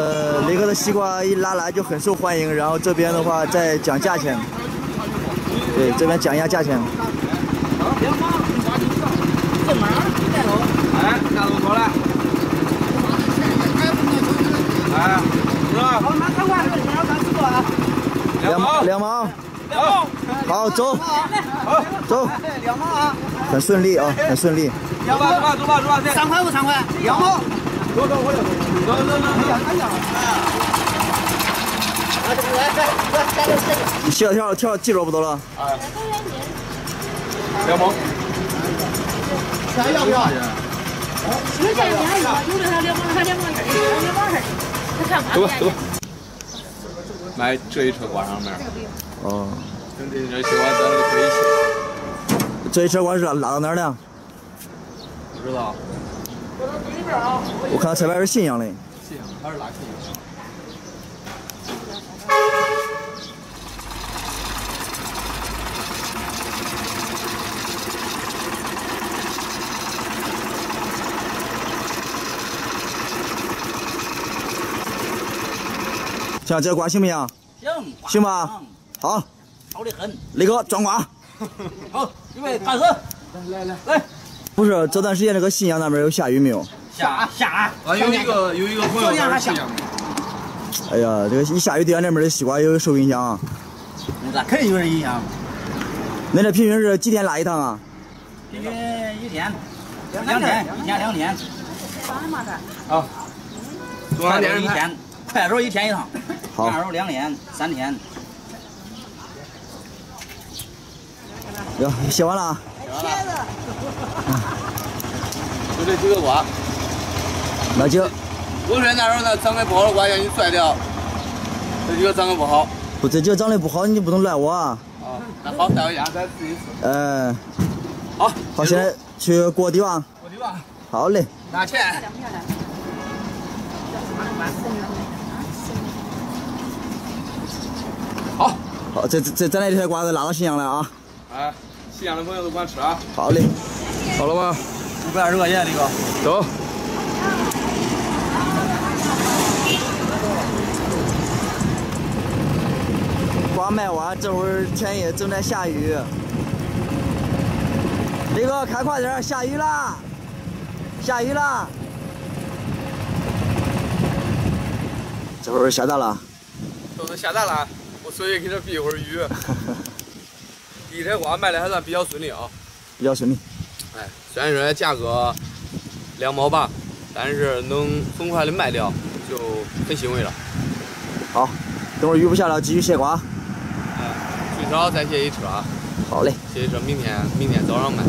呃，雷哥的西瓜一拉来就很受欢迎，然后这边的话在讲价钱，对，这边讲一下价钱。哎，拿多少了？哎，是吧？好，拿三块，你要三十多啊？两毛，两毛。好，走，好，走，两毛啊，很顺利啊，很顺利。走吧，走吧，走吧，走吧，三块五，三块，两毛。走走，我走，走走走。你跳跳跳几着不都了？哎，两毛。钱要不要？有钱两毛，有的他两毛，他两毛二，两毛二，他看走吧，走吧。买这一车挂上面。哦。等这这西瓜咱都可以去。这一车瓜是拉拉到哪儿了？不知道。我看车牌是信阳的。信阳，他是拉信阳。像这瓜行不行？行。行吧。好。好的很。雷哥装瓜。好，预备开始。来来来。不是这段时间这个信阳那边有下雨没有？下下。啊，有一个有一个朋友在信阳。哎呀，这个一下雨，对俺这边的西瓜有受影响啊。那肯定有点影响。恁这平均是几天拉一趟啊？平均一天，两天，一天两天。好。三天一天，快手一天一趟，好。慢手两天，三天。哟，写完了啊。写完了。就这几个瓜。那就。我说那时候那长得不好的瓜让你拽掉，这几个长得不好。不，这几个长得不好，你不能赖我啊。啊，那好，带回家再试一试。嗯。好。好，现在去过地吧。过地吧。好嘞。拿钱。好。好，这这咱这些瓜子拉到新阳来啊。哎，新阳的朋友都管吃啊。好嘞。好了吗？五百二十块钱，这个。走。瓜卖完，这会儿天也正在下雨。雷哥，开快点，下雨啦！下雨啦！这会儿下大了。都是下大了，我所以给他避一会儿雨。第一车瓜卖的还算比较顺利啊。比较顺利。哎，虽然说价格两毛八，但是能很快的卖掉，就很欣慰了。好，等会儿雨不下了，继续卸瓜。最少再卸一车啊！好嘞，卸一车，明天明天早上卖。